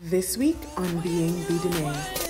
This week on Being Bidene.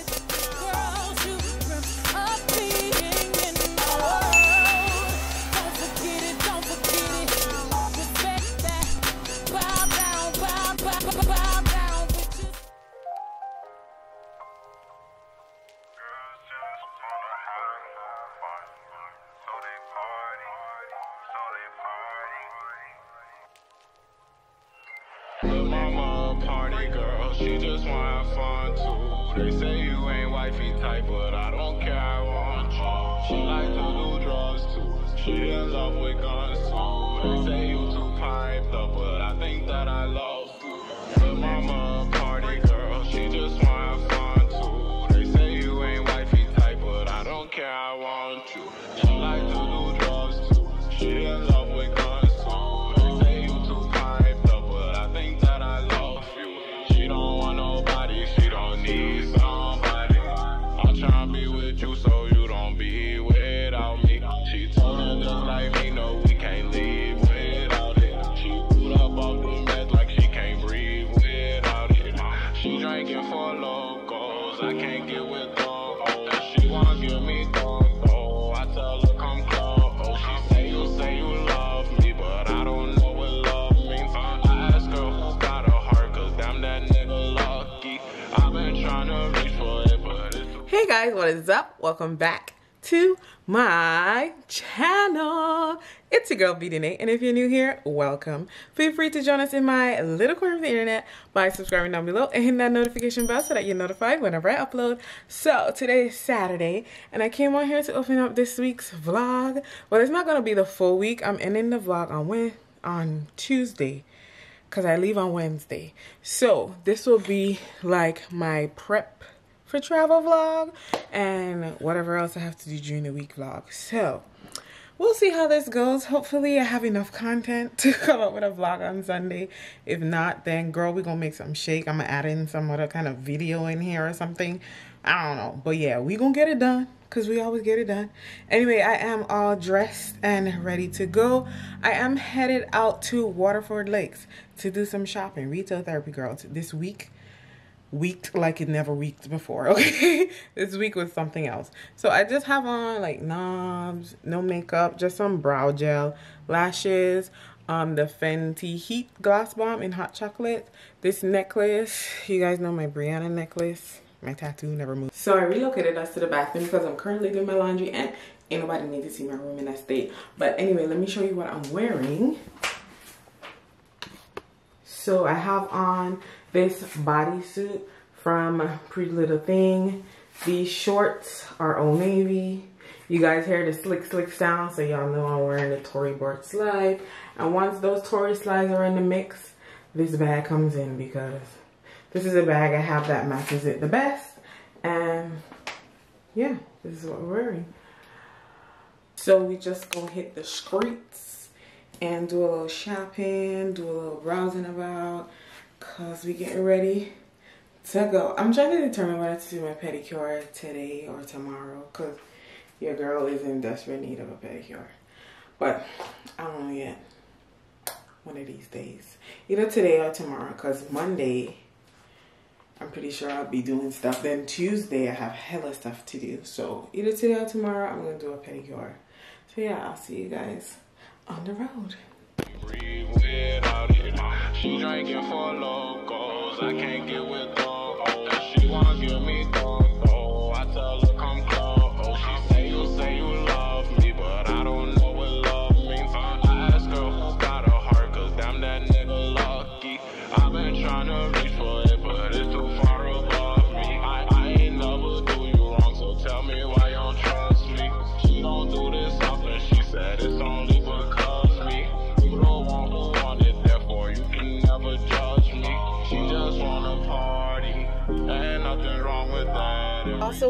Guys, what is up? Welcome back to my channel. It's your girl B.Denaé, and if you're new here, welcome. Feel free to join us in my little corner of the internet by subscribing down below and hitting that notification bell so that you're notified whenever I upload. So today is Saturday, and I came on here to open up this week's vlog. Well, it's not gonna be the full week. I'm ending the vlog on when on Tuesday because I leave on Wednesday. So this will be like my prep for travel vlog and whatever else I have to do during the week vlog. So we'll see how this goes. Hopefully I have enough content to come up with a vlog on Sunday. If not, then girl, we're gonna make some shake. I'm gonna add in some other kind of video in here or something. I don't know. But yeah, we gonna get it done because we always get it done. Anyway, I am all dressed and ready to go. I am headed out to Waterford Lakes to do some shopping. Retail therapy girls this week weeked like it never weeked before okay? This week was something else. So i just have on like knobs no makeup just some brow gel lashes um the fenty heat gloss bomb in hot chocolate. This necklace you guys know my Briana necklace my tattoo never moved. So i relocated us to the bathroom because i'm currently doing my laundry and ain't nobody need to see my room in that state. But anyway let me show you what i'm wearing. So I have on this bodysuit from Pretty Little Thing. These shorts are Old Navy. You guys hear the slick slick sound, so y'all know I'm wearing the Tory Burch slide. And once those Tory slides are in the mix, this bag comes in because this is a bag I have that matches it the best. And yeah, this is what we're wearing. So we just gonna hit the streets and do a little shopping, do a little browsing about, cause we getting ready to go. I'm trying to determine whether to do my pedicure today or tomorrow, cause your girl is in desperate need of a pedicure. But I don't know yet. One of these days, either today or tomorrow, cause Monday. I'm pretty sure I'll be doing stuff. Then Tuesday I have hella stuff to do. So either today or tomorrow I'm gonna do a pedicure. So yeah, I'll see you guys on the road. She drinking for locals, I can't get with. Oh, she wanna give me. Oh, I tell her come close. She say you say you love me, but I don't know what love means. I ask her who got a heart, cause damn that nigga lucky. I've been trying to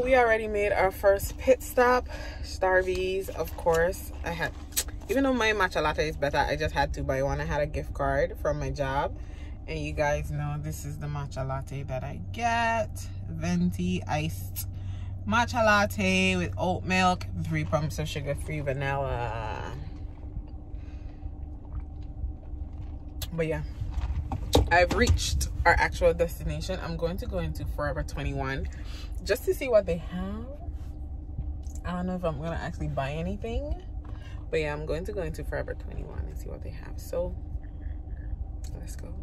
We already made our first pit stop. Starbucks, of course. I had, even though my matcha latte is better, I just had to buy one. I had a gift card from my job. And you guys know this is the matcha latte that I get. Venti iced matcha latte with oat milk, three pumps of sugar-free vanilla. But yeah, I've reached our actual destination. I'm going to go into Forever 21 just to see what they have. I don't know if I'm gonna actually buy anything, but yeah, I'm going to go into Forever 21 and see what they have. So let's go.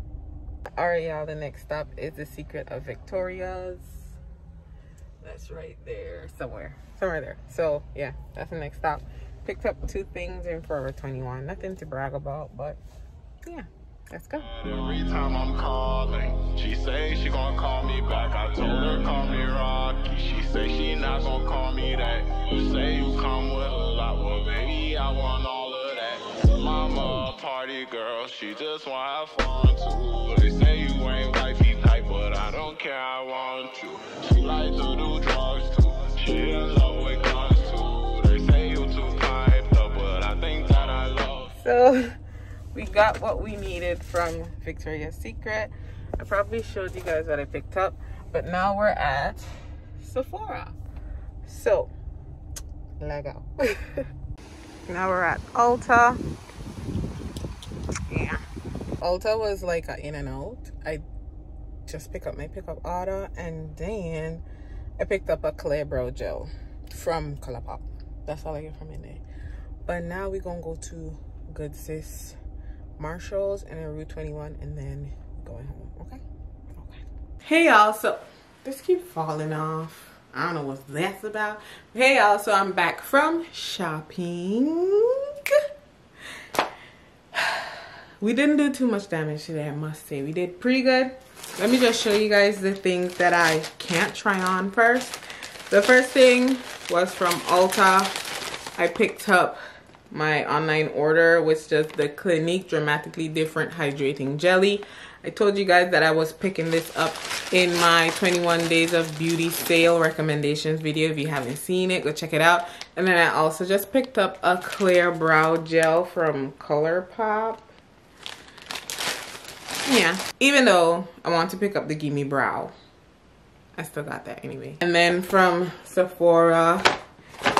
All right, y'all. The next stop is the Secret of Victoria's. That's right there, somewhere, somewhere there. So yeah, that's the next stop. Picked up two things in Forever 21. Nothing to brag about, but yeah. Let's go. Every time I'm calling, she say she gonna call me back. I told her call me Rocky. She say she not gonna call me that. You say you come with a lot, well baby I want all of that. Mama a party girl, she just wanna have fun too. They say you ain't wifey type, but I don't care. I want you. She like to do drugs too. She in love with guns too. They say you too piped up, but I think that I love. So we got what we needed from Victoria's Secret. I probably showed you guys what I picked up, but now we're at Sephora. So, let go. now we're at Ulta. Yeah. Ulta was like a in and out. I just picked up my pickup order and then I picked up a clear brow gel from Colourpop. That's all I get from in there. But now we're gonna go to Good Sis Marshalls and then Rue 21 and then going home, okay? Okay. Hey y'all, so this keep falling off. I don't know what that's about. Hey y'all, so I'm back from shopping. We didn't do too much damage today, I must say. We did pretty good. Let me just show you guys the things that I can't try on first. The first thing was from Ulta. I picked up my online order which is the Clinique Dramatically Different Hydrating Jelly. I told you guys that I was picking this up in my 21 days of beauty sale recommendations video. If you haven't seen it, go check it out. And then I also just picked up a clear brow gel from ColourPop. Yeah, even though I want to pick up the Gimme Brow. I still got that anyway. And then from Sephora,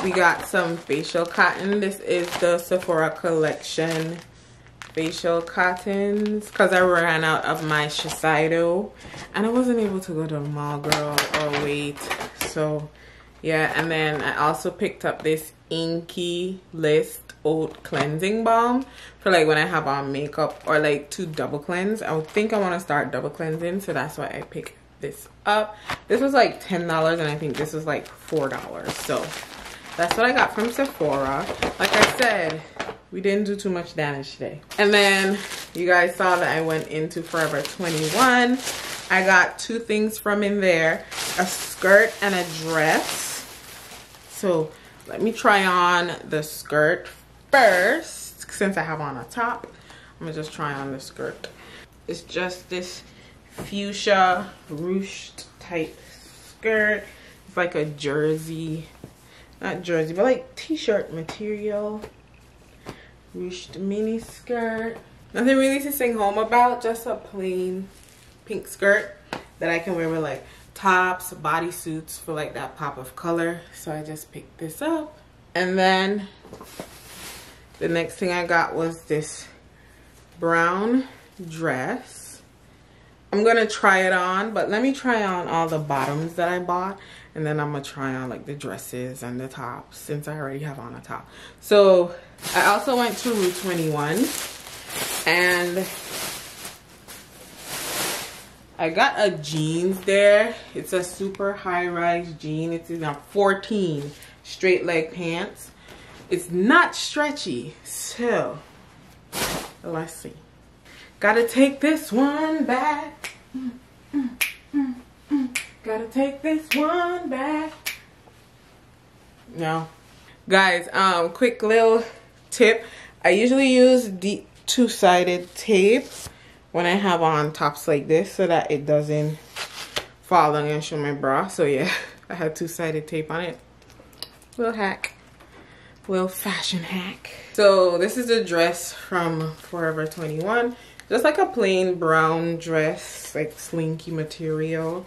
we got some facial cotton. This is the Sephora collection facial cottons because I ran out of my Shiseido and I wasn't able to go to a mall girl or wait. So yeah, and then I also picked up this INKEY List Oat Cleansing Balm for like when I have on makeup or like to double cleanse. I think I want to start double cleansing so that's why I picked this up. This was like $10 and I think this was like $4. So that's what I got from Sephora. Like I said, we didn't do too much damage today. And then you guys saw that I went into Forever 21. I got two things from in there, a skirt and a dress. So let me try on the skirt first, since I have on a top. I'm gonna just try on the skirt. It's just this fuchsia ruched type skirt. It's like a jersey not jersey, but like t-shirt material. Ruched mini skirt. Nothing really to sing home about, just a plain pink skirt that I can wear with like tops, bodysuits for like that pop of color. So I just picked this up. And then the next thing I got was this brown dress. I'm gonna try it on, but let me try on all the bottoms that I bought and then I'm gonna try on like the dresses and the tops since I already have on a top. So I also went to Rue 21 and I got a jeans there. It's a super high rise jean. It's in a 14 straight leg pants. It's not stretchy. So let's see. Gotta take this one back. Mm, mm, mm. Gotta take this one back. No. Guys, um, quick little tip. I usually use the two-sided tape when I have on tops like this so that it doesn't fall and show my bra. So yeah, I have two-sided tape on it. Little hack. Little fashion hack. So this is a dress from Forever 21. Just like a plain brown dress, like slinky material.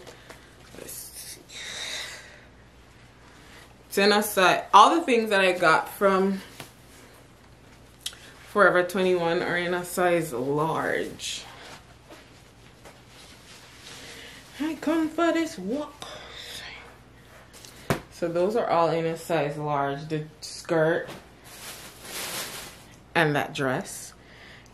Then I all the things that I got from Forever 21 are in a size large. I come for this walk. So those are all in a size large. The skirt and that dress.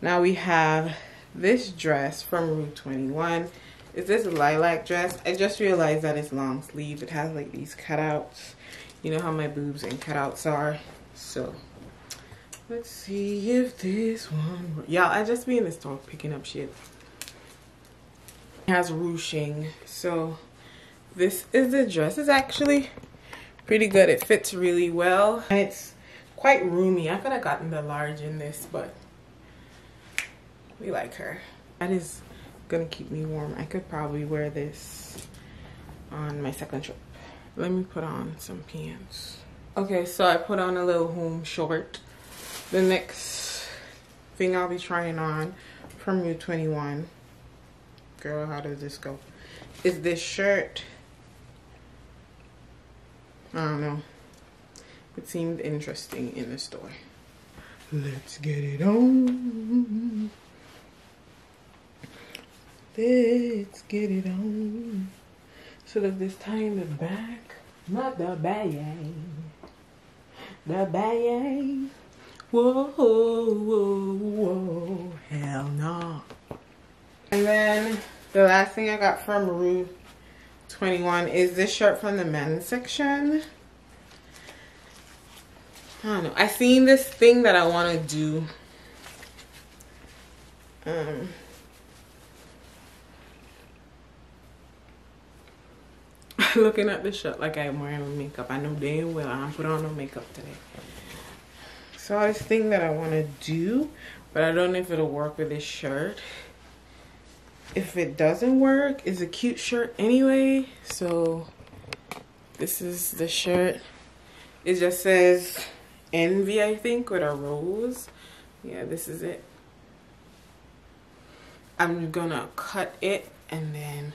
Now we have this dress from Rue 21. Is this a lilac dress? I just realized that it's long sleeve. It has like these cutouts. You know how my boobs and cutouts are. So let's see if this one. Y'all, I just be in the store picking up shit. It has ruching. So this is the dress. It's actually pretty good. It fits really well. It's quite roomy. I could have gotten the large in this, but we like her. That is gonna keep me warm. I could probably wear this on my second trip. Let me put on some pants. Okay, so I put on a little home short. The next thing I'll be trying on from Rue 21. Girl, how does this go? Is this shirt. I don't know. It seemed interesting in the store. Let's get it on. Let's get it on. So does this in the back? Not the bang. The bang. Whoa, whoa, whoa. Hell no. And then the last thing I got from Rue 21 is this shirt from the men's section. I don't know. I seen this thing that I want to do. Um, looking at the shirt like I'm wearing makeup. I know damn well I don't put on no makeup today. So this thing that I want to do, but I don't know if it'll work with this shirt. If it doesn't work, it's a cute shirt anyway. So this is the shirt. It just says envy, I think, with a rose. Yeah, this is it. I'm gonna cut it and then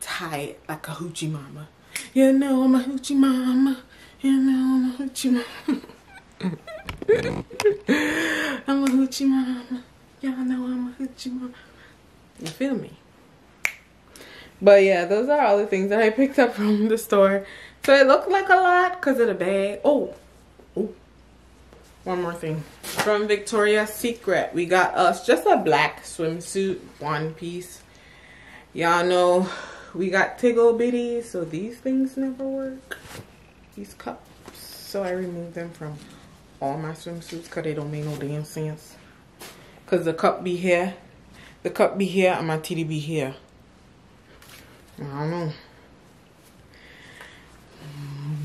tie it like a hoochie mama. You know I'm a hoochie mama. You know I'm a hoochie mama. I'm a hoochie mama. Y'all know I'm a hoochie mama. You feel me? But yeah, those are all the things that I picked up from the store. So it looked like a lot because of the bag. Oh, oh, one more thing. From Victoria's Secret, we got us just a black swimsuit, one piece. Y'all know we got Tiggle Bitties, so these things never work. These cups. So I removed them from all my swimsuits because they don't make no damn sense. Because the cup be here, the cup be here, and my titty be here. I don't know.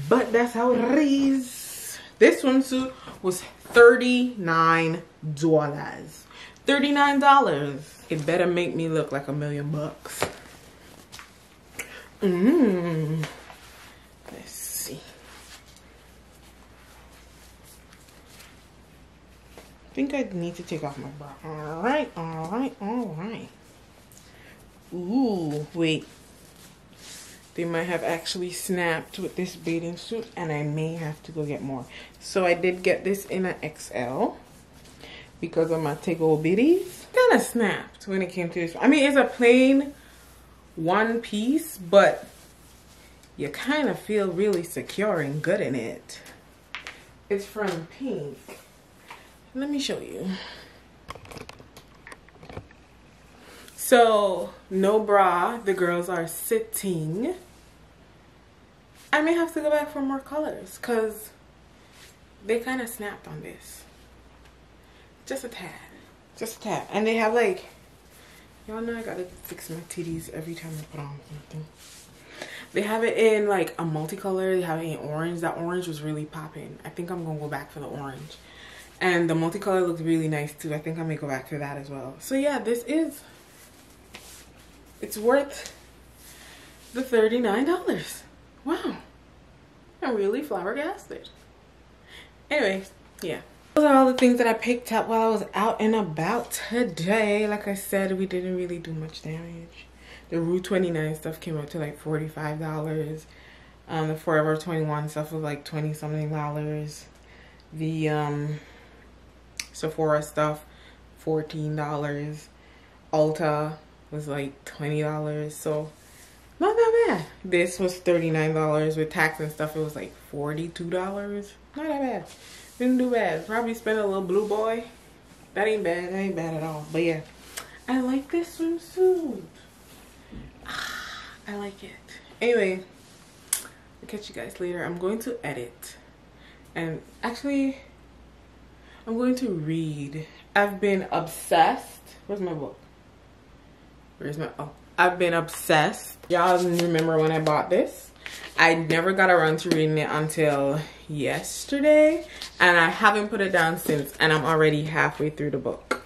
But that's how it is. This swimsuit was $39. $39. It better make me look like a million bucks. Mmm. Let's see. I think I need to take off my bra. Alright, alright, alright. Ooh, wait. They might have actually snapped with this bathing suit and I may have to go get more. So I did get this in an XL because of my Tiggle Bitties. Kind of snapped when it came to this. I mean, it's a plain one piece, but you kind of feel really secure and good in it. It's from Pink. Let me show you. So, no bra. The girls are sitting. I may have to go back for more colors because they kind of snapped on this. Just a tad. Just a tad. And they have like, y'all know I gotta fix my titties every time I put on something. They have it in like a multicolor. They have it in orange. That orange was really popping. I think I'm gonna go back for the orange. And the multicolor looks really nice too. I think I may go back for that as well. So yeah, this is, it's worth the $39. Wow. I'm really flabbergasted. Anyways, yeah. Those are all the things that I picked up while I was out and about today. Like I said, we didn't really do much damage. The Rue 29 stuff came up to like $45. Um, the Forever 21 stuff was like 20 something dollars. The um, Sephora stuff, $14. Ulta was like $20. So not that bad. This was $39 with tax and stuff. It was like $42. Not that bad. Didn't do bad. Probably spent a little blue boy. That ain't bad. That ain't bad at all. But yeah, I like this swimsuit. Ah, I like it. Anyway, I'll catch you guys later. I'm going to edit. And actually, I'm going to read. I've been obsessed. Where's my book? Where's my, oh. I've been obsessed. Y'all remember when I bought this? I never got around to reading it until yesterday. And I haven't put it down since. And I'm already halfway through the book.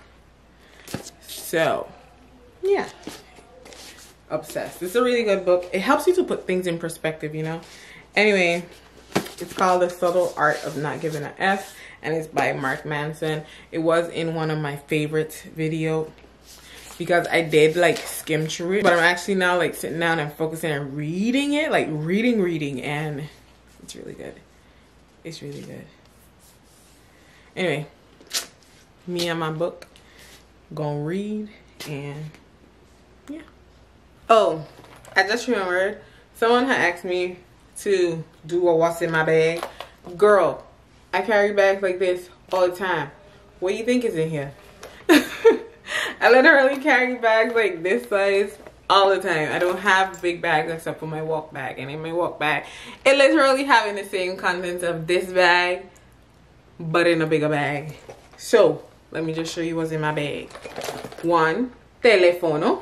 So, yeah. Obsessed. It's a really good book. It helps you to put things in perspective, you know? Anyway, it's called The Subtle Art of Not Giving a F. And it's by Mark Manson. It was in one of my favorite video because I did like skim through it. But I'm actually now like sitting down and focusing and reading it. Like reading, reading. And it's really good. It's really good. Anyway, me and my book. Gonna read and yeah. Oh, I just remembered. Someone had asked me to do a what's in my bag. Girl, I carry bags like this all the time. What do you think is in here? I literally carry bags like this size all the time. I don't have big bags except for my walk bag. And in my walk bag, it literally having the same contents of this bag, but in a bigger bag. So, let me just show you what's in my bag. One, telefono.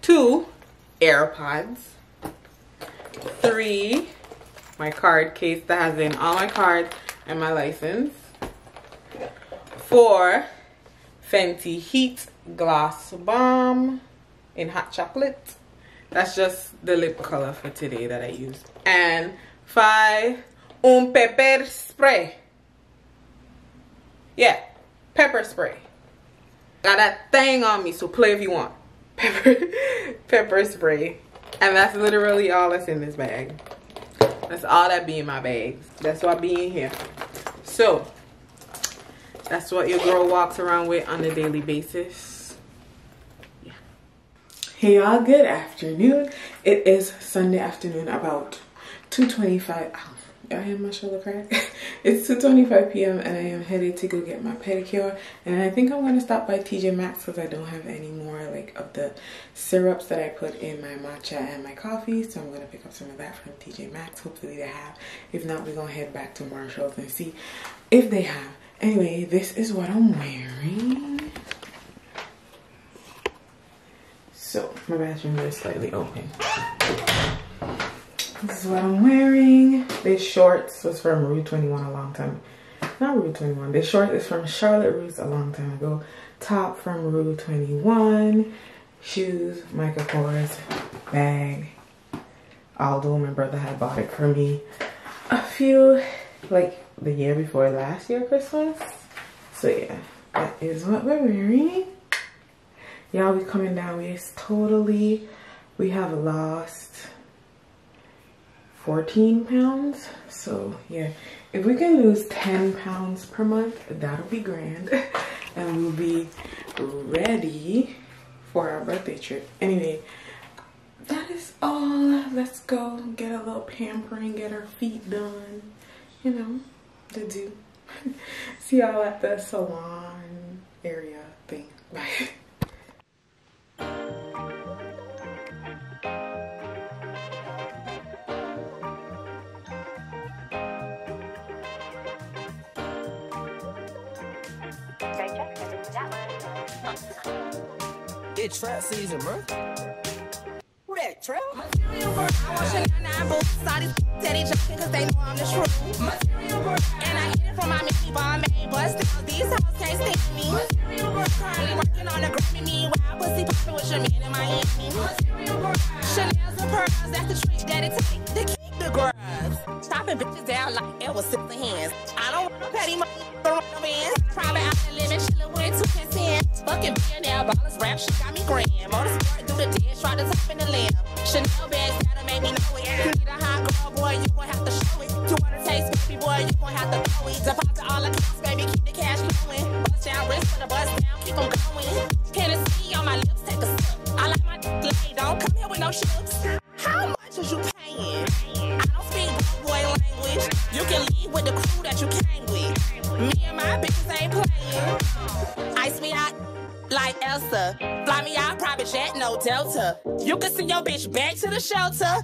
Two, AirPods. Three, my card case that has in all my cards and my license. Four, Fenty Heat Gloss Bomb in hot chocolate. That's just the lip color for today that I used. And five, un pepper spray. Yeah, pepper spray. Got that thing on me, so play if you want. Pepper, pepper spray. And that's literally all that's in this bag. That's all that be in my bags. That's what be in here. So, that's what your girl walks around with on a daily basis. Yeah. Hey y'all, good afternoon. It is Sunday afternoon about 2.25. I ah, have my shoulder crack. it's 2.25 p.m. and I am headed to go get my pedicure. And I think I'm going to stop by TJ Maxx because I don't have any more like of the syrups that I put in my matcha and my coffee. So I'm going to pick up some of that from TJ Maxx. Hopefully they have. If not, we're going to head back to Marshall's and see if they have. Anyway, this is what I'm wearing. So, my bathroom is slightly open. This is what I'm wearing. This shorts was from Rue 21 a long time. Not Rue 21. This short is from Charlotte Russe a long time ago. Top from Rue 21. Shoes, Michael Kors, bag. Aldo, my brother had bought it for me a few, like the year before last year Christmas. So yeah, that is what we're wearing. Y'all, we coming down. We is totally, we have lost 14 pounds. So yeah, if we can lose 10 pounds per month, that'll be grand. and we'll be ready for our birthday trip. Anyway, that is all. Let's go get a little pampering, get our feet done. You know, the do. See y'all at the salon area thing. Bye. It's trap season, bro. Who that, Trell? Material girl, I want Chanel 9 boots. All these steady joking cause they know I'm the truth. And I it from Miami. Chanel's and pearls, that's the trick that it take to keep the grubs. Chopping bitches down like it was six hands. I don't petty money. Private in. Fucking billionaire, ballers rap, she got me grand. Motorsport through the dash, try to top in the lamb. Chanel bags that'll make me know it. Deposit all accounts, baby, keep the cash flowing. Bust down wrist for the bust down, keep 'em going. Hennessy on my lips, take a sip. I like my lady, don't come here with no chips. How much is you paying? I don't speak boy language. You can leave with the crew that you came with. Me and my bitches ain't playing. Ice me out like Elsa. Fly me out, private jet, no Delta. You can send your bitch back to the shelter.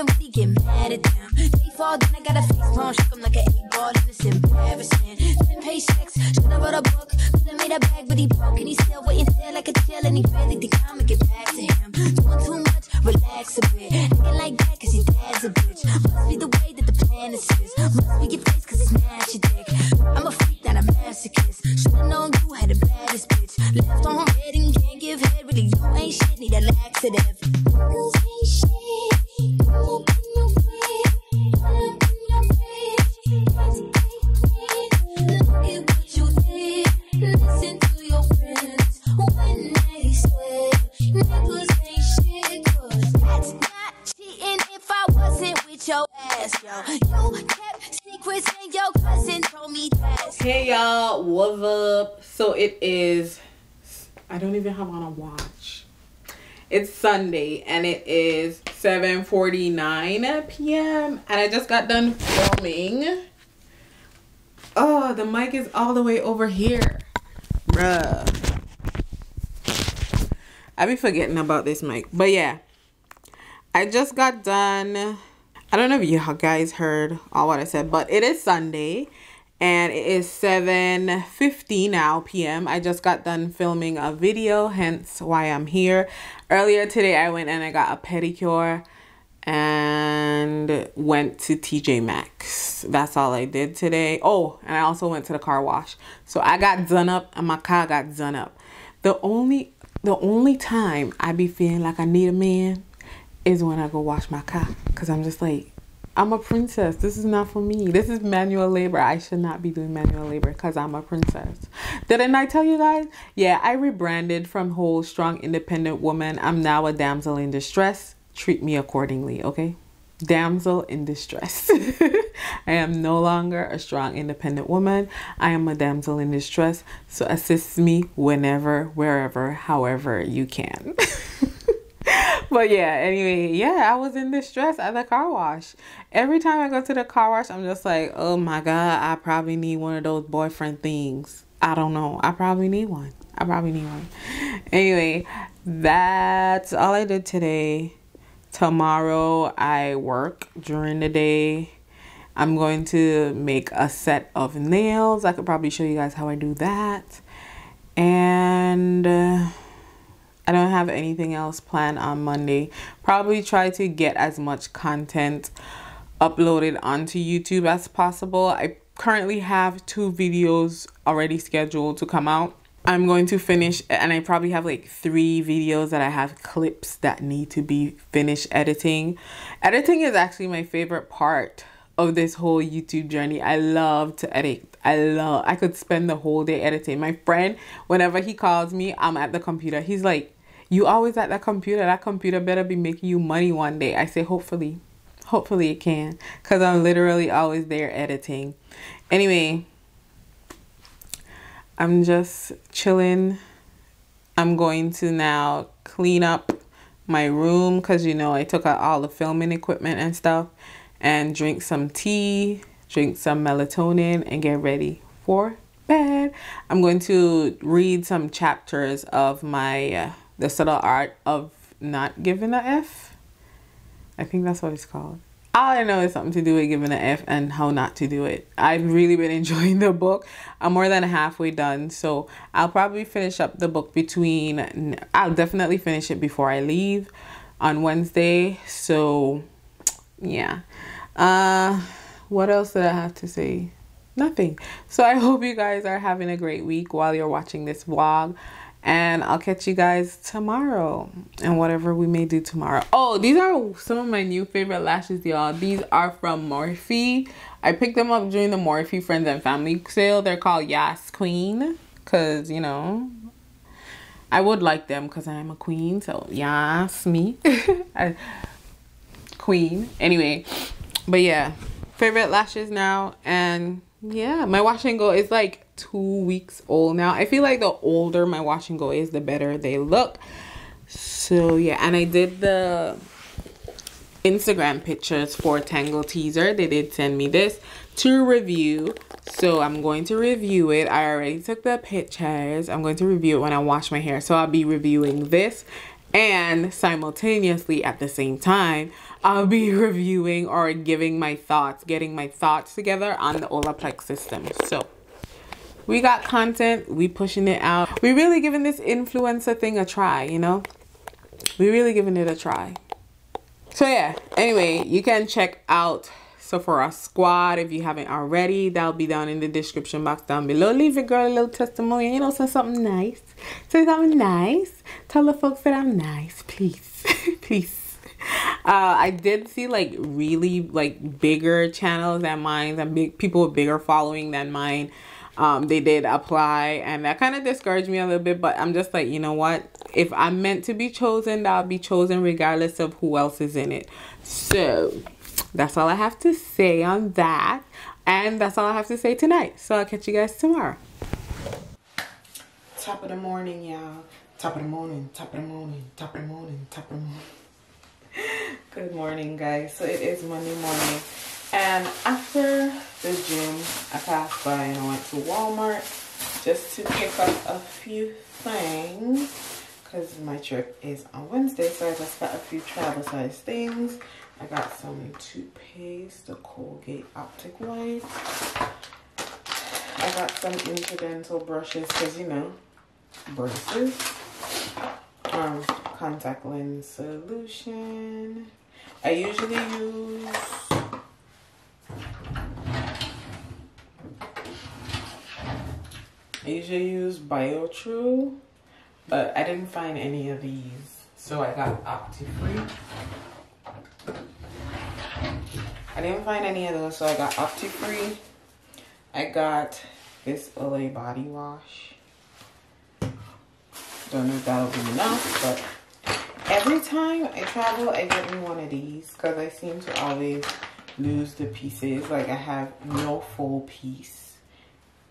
Even really get mad at them. They fall, then I got a face palm, shook 'em like an eight ball, and it's embarrassing. Then pay sex, should've wrote a book, could've made a bag, but he It's Sunday and it is 7:49 p.m. and I just got done filming. Oh, the mic is all the way over here. Bruh. I be forgetting about this mic. But yeah. I just got done. I don't know if you guys heard all what I said, but it is Sunday and it is 7:50 now p.m. I just got done filming a video, hence why I'm here. Earlier today I went and I got a pedicure and went to TJ Maxx. That's all I did today. Oh, and I also went to the car wash. So I got done up and my car got done up. The only the only time I be feeling like I need a man is when I go wash my car cuz I'm just like I'm a princess. This is not for me. This is manual labor. I should not be doing manual labor because I'm a princess. Didn't I tell you guys? Yeah, I rebranded from whole strong independent woman. I'm now a damsel in distress. Treat me accordingly, okay? Damsel in distress. I am no longer a strong independent woman. I am a damsel in distress. So assist me whenever, wherever, however you can. but yeah, anyway, yeah, I was in distress at the car wash. Every time I go to the car wash, I'm just like, oh my God, I probably need one of those boyfriend things. I don't know. I probably need one. I probably need one. Anyway, that's all I did today. Tomorrow, I work during the day. I'm going to make a set of nails. I could probably show you guys how I do that. And. Uh, I don't have anything else planned on Monday. Probably try to get as much content uploaded onto YouTube as possible. I currently have two videos already scheduled to come out. I'm going to finish, and I probably have like three videos that I have clips that need to be finished editing. Editing is actually my favorite part of this whole YouTube journey. I love to edit. I love, I could spend the whole day editing. My friend, whenever he calls me, I'm at the computer. He's like, You always at that computer. That computer better be making you money one day. I say, Hopefully. Hopefully it can. Because I'm literally always there editing. Anyway, I'm just chilling. I'm going to now clean up my room because you know I took out all the filming equipment and stuff and drink some tea, drink some melatonin, and get ready for bed. I'm going to read some chapters of my uh, The Subtle Art of Not Giving a F. I think that's what it's called. All I know is something to do with giving an F and how not to do it. I've really been enjoying the book. I'm more than halfway done, so I'll probably finish up the book between. I'll definitely finish it before I leave on Wednesday. So, yeah. Uh, what else did I have to say? Nothing. So I hope you guys are having a great week while you're watching this vlog. And I'll catch you guys tomorrow and whatever we may do tomorrow. Oh, these are some of my new favorite lashes, y'all. These are from Morphe. I picked them up during the Morphe Friends and Family sale. They're called Yas Queen. Because, you know, I would like them because I am a queen. So, yes, me. Queen. Anyway, but yeah, favorite lashes now. And yeah, my wash and go is like two weeks old now. I feel like the older my wash and go is, the better they look. So yeah, and I did the Instagram pictures for Tangle Teezer. They did send me this to review. So I'm going to review it. I already took the pictures. I'm going to review it when I wash my hair. So I'll be reviewing this and simultaneously at the same time I'll be reviewing or giving my thoughts, getting my thoughts together on the Olaplex system. So we got content, we pushing it out. We really giving this influencer thing a try, you know? We really giving it a try. So yeah, anyway, you can check out Sephora Squad if you haven't already. That'll be down in the description box down below. Leave your girl a little testimony, you know, say something nice. Say something nice. Tell the folks that I'm nice, please. please. Uh, I did see like really like bigger channels than mine and big people with bigger following than mine. Um, they did apply and that kind of discouraged me a little bit, but I'm just like, you know what? If I'm meant to be chosen, I'll be chosen regardless of who else is in it. So that's all I have to say on that. And that's all I have to say tonight. So I'll catch you guys tomorrow. Top of the morning, y'all. Top of the morning, top of the morning, top of the morning, top of the morning. Good morning, guys. So it is Monday morning. And after the gym, I passed by and I went to Walmart just to pick up a few things because my trip is on Wednesday. So I just got a few travel size things. I got some toothpaste, the Colgate Optic White. I got some interdental brushes because, you know, braces. Um, contact lens solution. I usually use I usually use BioTrue, but I didn't find any of these, so I got OptiFree. I didn't find any of those, so I got OptiFree. I got this Olay body wash. Don't know if that'll be enough, but every time I travel, I get me one of these because I seem to always lose the pieces. Like I have no full piece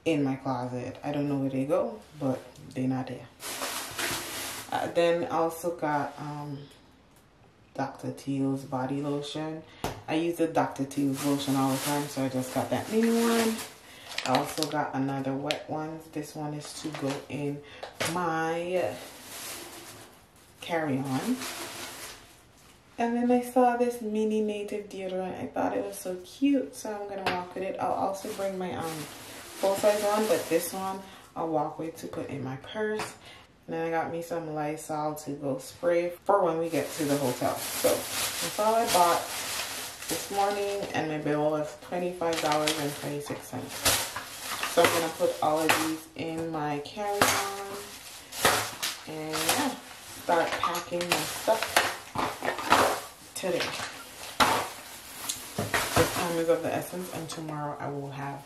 in my closet. I don't know where they go, but they're not there. Uh, then I also got um, Dr. Teal's body lotion. I use the Dr. Teal's lotion all the time, so I just got that mini one. I also got another wet one. This one is to go in my carry-on. And then I saw this mini native deodorant. I thought it was so cute, so I'm gonna walk with it. I'll also bring my um full size one, but this one I'll walk with to put in my purse. And then I got me some Lysol to go spray for when we get to the hotel. So that's all I bought this morning, and my bill was $25.26. So I'm gonna put all of these in my carry-on. and yeah, start packing my stuff today. This time is of the essence, and tomorrow I will have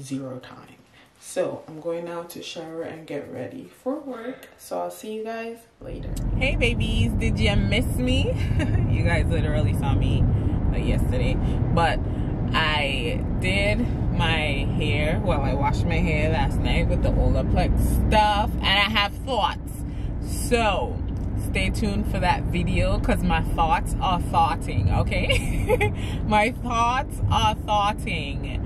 zero time. So I'm going now to shower and get ready for work. So I'll see you guys later. Hey babies, did you miss me? you guys literally saw me yesterday, but I did my hair. Well, I washed my hair last night with the Olaplex stuff, and I have thoughts. So stay tuned for that video because my thoughts are thoughting. Okay, my thoughts are thoughting.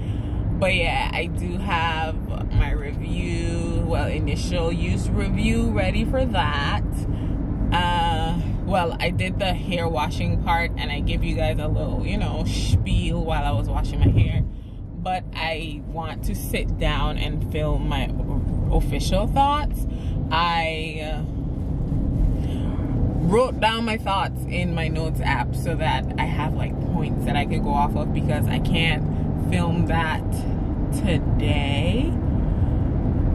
But yeah, I do have my review, well, initial use review ready for that. Well, I did the hair washing part and I give you guys a little, you know, spiel while I was washing my hair. But I want to sit down and film my official thoughts. I uh, wrote down my thoughts in my notes app so that I have like points that I could go off of because I can't film that today.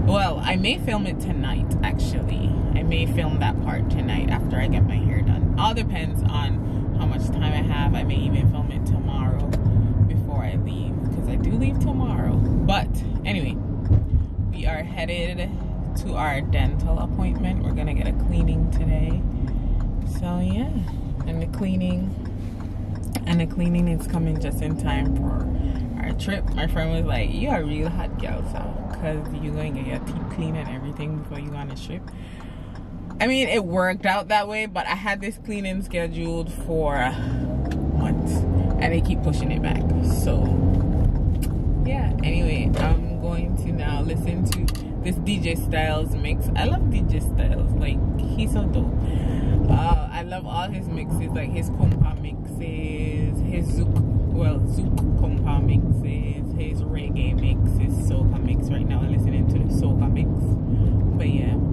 Well, I may film it tonight actually. I may film that part tonight after I get my hair done. All depends on how much time I have. I may even film it tomorrow before I leave because I do leave tomorrow. But anyway, we are headed to our dental appointment. We're gonna get a cleaning today. So yeah, and the cleaning and the cleaning is coming just in time for our trip. My friend was like, "You are a real hot girl, so because you're going to get your teeth clean and everything before you go on a trip." I mean, it worked out that way, but I had this cleaning scheduled for months, and they keep pushing it back. So yeah. Anyway, I'm going to now listen to this DJ Styles mix. I love DJ Styles. Like he's so dope. Uh, I love all his mixes, like his compa mixes, his zouk, well, zouk compa mixes, his reggae mix, his soca mix. Right now, I'm listening to the soca mix. But yeah.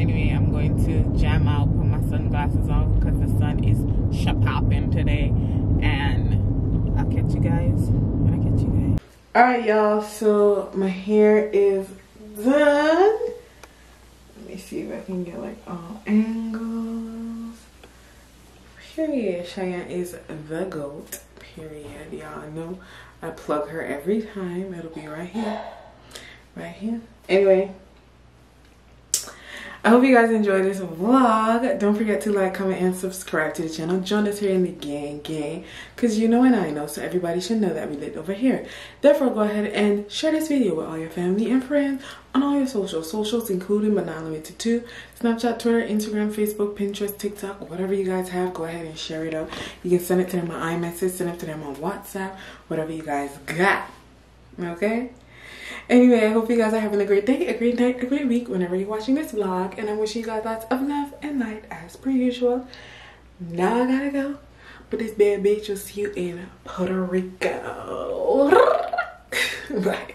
Anyway, I'm going to jam out, put my sunglasses on because the sun is shapopping today, and I'll catch you guys when I catch you guys. All right, y'all. So my hair is done. Let me see if I can get like all angles. Period. Cheyenne is the goat. Period. Y'all know I plug her every time. It'll be right here. Right here. Anyway. I hope you guys enjoyed this vlog. Don't forget to like, comment, and subscribe to the channel. Join us here in the gang gang. Because you know and I know, so everybody should know that we live over here. Therefore, go ahead and share this video with all your family and friends on all your social socials, including but not limited to Snapchat, Twitter, Instagram, Facebook, Pinterest, TikTok, whatever you guys have, go ahead and share it out. You can send it to them on iMessage, send it to them on WhatsApp, whatever you guys got. Okay? Anyway, I hope you guys are having a great day, a great night, a great week whenever you're watching this vlog. And I'm wishing you guys lots of love and light as per usual. Now I gotta go. But this bad bitch will see you in Puerto Rico. Bye.